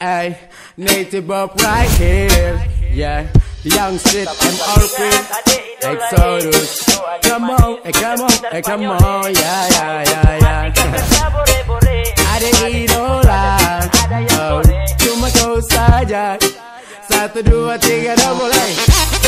Ay, native up right here. Yeah, the young shit and all queen. Exodus. Come on, eh, come on, eh, come on. Yeah, yeah, yeah, yeah. Ada idola. Oh, cuma kau saja. Satu, dua, tiga, dah mulai.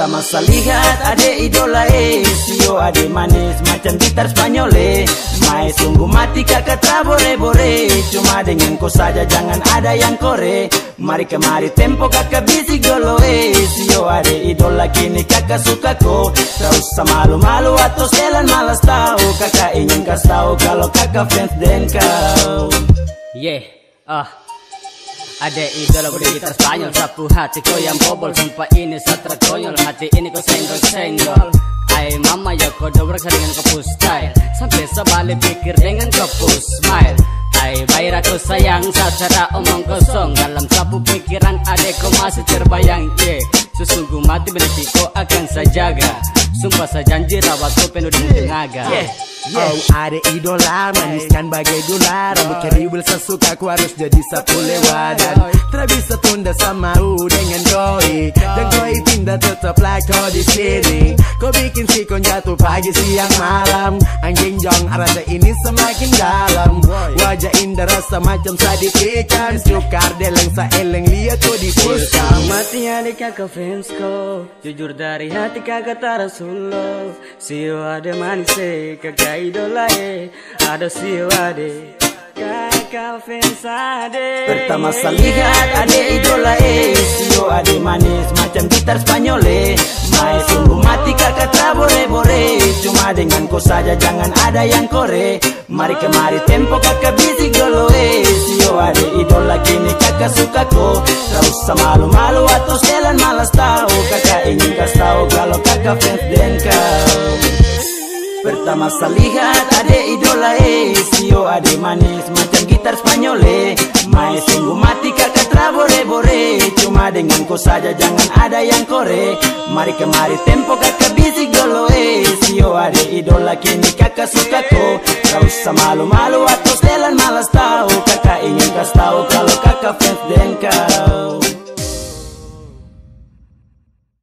Saya lihat ada idola eh Sio ade manis macam gitar Spanyol eh. Mai sungguh mati kakak trabore-bore Cuma dengan kau saja jangan ada yang kore. Mari kemari tempo kakak bisik dolo eh Sio ade idola kini kakak suka ko. Tak usah malu-malu atau selan malas tahu. Kakak ingin kasih tahu kalau kakak fans dan kau. Yeah, ah ada idola udah gitar Spanyol Sapu hati kau yang bobol Sumpah ini satra konyol Hati ini kau senggol-senggol. Ay mama ya kau udah dengan kau style. Sampai sebalik pikir dengan kau smile. Ay bayar aku sayang secara omong kosong. Dalam sapu pikiran adekku masih terbayang Yeah Sesungguh mati berarti kau akan saya jaga. Sumpah saya janji rawat kau penuh dengan tenaga. Yeah. Oh ada idola manis kan bagai gula. Rambut keribil sesuka aku harus jadi sapu lewat. Dan tak bisa tunda sama u dengan doi. Dan koi pindah tetaplah kau di sini Bikin si kau jatuh pagi siang malam. Anjing jong rasa ini semakin dalam. Wajah indah rasa macam sadik ikan. Sukar deleng sa eleng lihat kau di puskam Mati adik kakak fans ko Jujur dari hati kakak tarasul lo Sio ada manis eh Kakak idola eh Ada sio ade Kakak fans ade. Pertama saya lihat ada idola eh Sio ade manis macam gitar Spanyol eh Dengan kau saja jangan ada yang kore. Mari kemari tempo kakak bisik dolo eh Sio ade idola kini kakak suka ko. Tak usah malu-malu atau selan malas tahu Kakak ingin kasih tahu kalau kakak fans dan kau. Pertama lihat ada idola eh Sio ade manis macam gitar Spanyol eh Mai sungguh mati kakak trabore-bore Cuma dengan kau saja jangan ada yang kore. Mari kemari tempo kakak bisik dolo eh Sio ade idola kini kakak suka ko Tak usah malu-malu atau selan malas tahu Kakak ingin kasih tahu kalau kakak fans kau